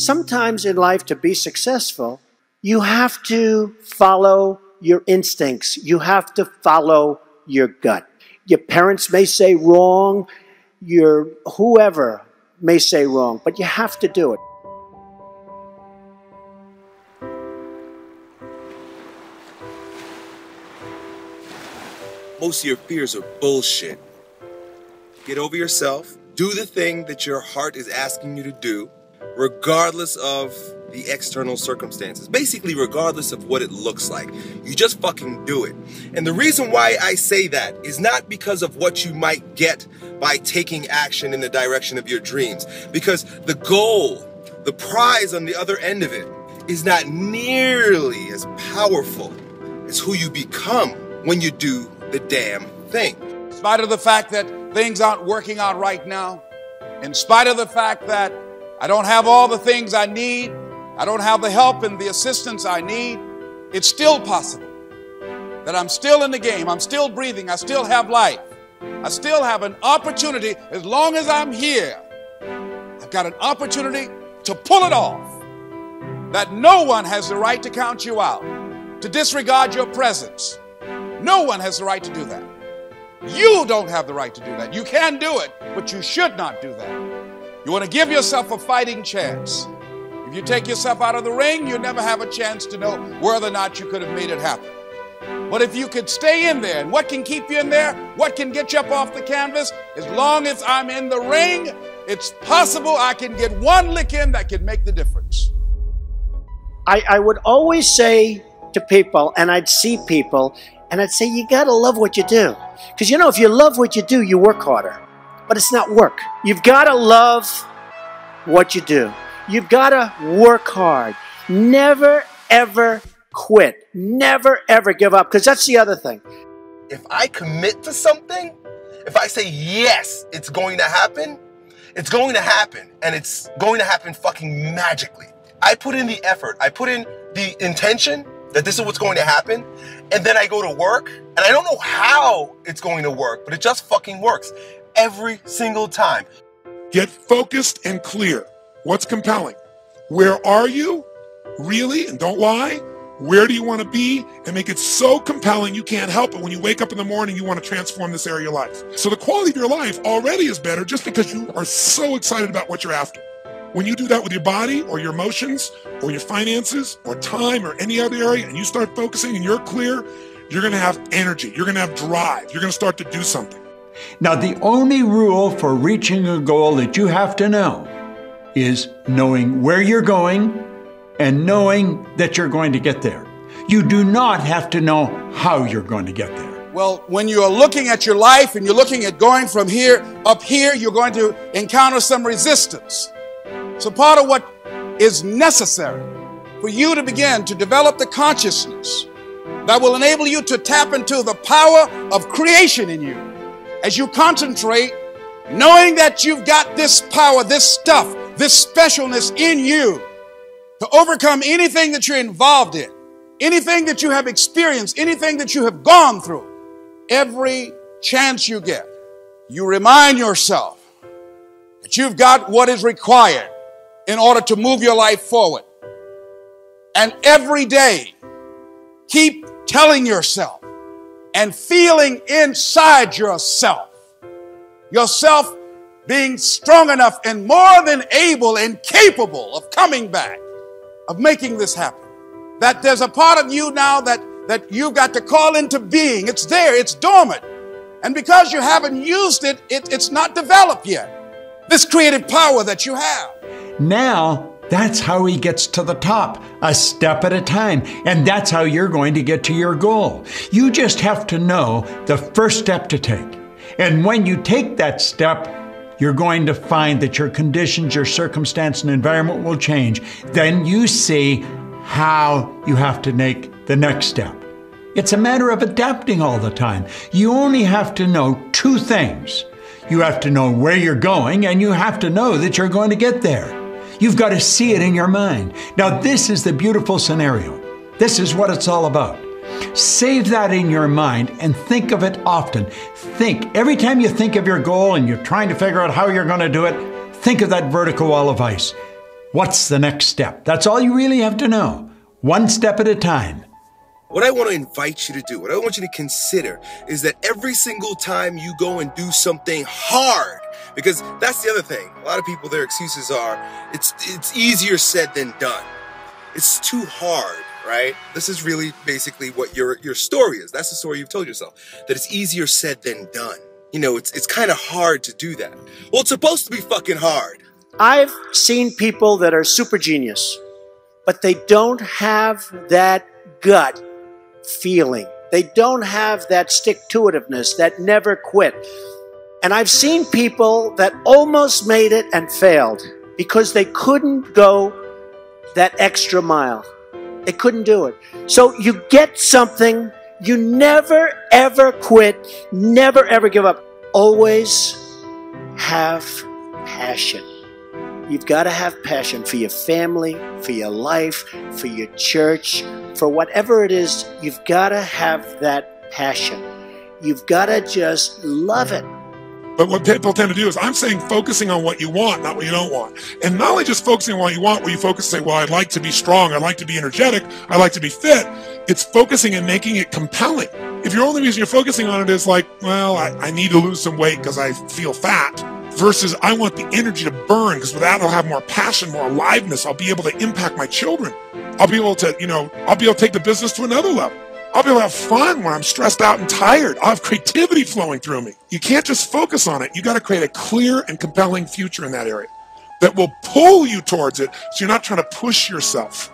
sometimes in life to be successful, you have to follow your instincts. You have to follow your gut. Your parents may say wrong, your whoever may say wrong, but you have to do it. Most of your fears are bullshit. Get over yourself, do the thing that your heart is asking you to do, regardless of the external circumstances. Basically, regardless of what it looks like. You just fucking do it. And the reason why I say that is not because of what you might get by taking action in the direction of your dreams. Because the goal, the prize on the other end of it, is not nearly as powerful as who you become when you do the damn thing. In spite of the fact that things aren't working out right now, in spite of the fact that I don't have all the things I need, I don't have the help and the assistance I need, it's still possible that I'm still in the game, I'm still breathing, I still have life, I still have an opportunity as long as I'm here. I've got an opportunity to pull it off. That no one has the right to count you out, to disregard your presence. No one has the right to do that. You don't have the right to do that. You can do it, but you should not do that. You want to give yourself a fighting chance. If you take yourself out of the ring, you never have a chance to know whether or not you could have made it happen. But if you could stay in there, and what can keep you in there? What can get you up off the canvas? As long as I'm in the ring, it's possible I can get one lick in that can make the difference. I, I would always say to people, and I'd see people, and I'd say, you gotta love what you do. Because you know, if you love what you do, you work harder. But it's not work. You've gotta love what you do. You've got to work hard. Never, ever quit. Never, ever give up. Because that's the other thing. If I commit to something, if I say yes, it's going to happen, it's going to happen. And it's going to happen fucking magically. I put in the effort, I put in the intention that this is what's going to happen. And then I go to work and I don't know how it's going to work, but it just fucking works every single time. Get focused and clear. What's compelling? Where are you? Really? And don't lie. Where do you want to be? And make it so compelling you can't help it. When you wake up in the morning, you want to transform this area of your life. So the quality of your life already is better just because you are so excited about what you're after. When you do that with your body or your emotions or your finances or time or any other area and you start focusing and you're clear, you're going to have energy. You're going to have drive. You're going to start to do something. Now, the only rule for reaching a goal that you have to know is knowing where you're going and knowing that you're going to get there. You do not have to know how you're going to get there. Well, when you are looking at your life and you're looking at going from here up here, you're going to encounter some resistance. So, part of what is necessary for you to begin to develop the consciousness that will enable you to tap into the power of creation in you as you concentrate, knowing that you've got this power, this stuff this specialness in you to overcome anything that you're involved in, anything that you have experienced, anything that you have gone through. Every chance you get, you remind yourself that you've got what is required in order to move your life forward. And every day, keep telling yourself and feeling inside yourself, yourself being strong enough and more than able and capable of coming back, of making this happen. That there's a part of you now that, that you've got to call into being. It's there, it's dormant. And because you haven't used it, it it's not developed yet. This creative power that you have. Now, that's how he gets to the top, a step at a time. And that's how you're going to get to your goal. You just have to know the first step to take. And when you take that step, you're going to find that your conditions, your circumstance, and environment will change. Then you see how you have to make the next step. It's a matter of adapting all the time. You only have to know two things. You have to know where you're going, and you have to know that you're going to get there. You've got to see it in your mind. Now, this is the beautiful scenario. This is what it's all about. Save that in your mind and think of it often. Think, every time you think of your goal and you're trying to figure out how you're going to do it, think of that vertical wall of ice. What's the next step? That's all you really have to know. One step at a time. What I want to invite you to do, what I want you to consider is that every single time you go and do something hard, because that's the other thing. A lot of people, their excuses are, it's, it's easier said than done. It's too hard, right? This is really basically what your, your story is. That's the story you've told yourself, that it's easier said than done. You know, it's, it's kind of hard to do that. Well, it's supposed to be fucking hard. I've seen people that are super genius, but they don't have that gut feeling. They don't have that stick to itiveness, that never quit. And I've seen people that almost made it and failed because they couldn't go that extra mile. They couldn't do it. So you get something, you never ever quit, never ever give up. Always have passion. You've got to have passion for your family, for your life, for your church, for whatever it is. You've got to have that passion. You've got to just love it. But what people tend to do is I'm saying focusing on what you want, not what you don't want. And not only just focusing on what you want, where you focus and say, well, I'd like to be strong, I'd like to be energetic, I'd like to be fit. It's focusing and making it compelling. If your only reason you're focusing on it is like, well, I, I need to lose some weight because I feel fat, versus I want the energy to burn because with that I'll have more passion, more aliveness. I'll be able to impact my children. I'll be able to, you know, I'll be able to take the business to another level. I'll be able to have fun when I'm stressed out and tired. I'll have creativity flowing through me. You can't just focus on it. You got to create a clear and compelling future in that area that will pull you towards it so you're not trying to push yourself.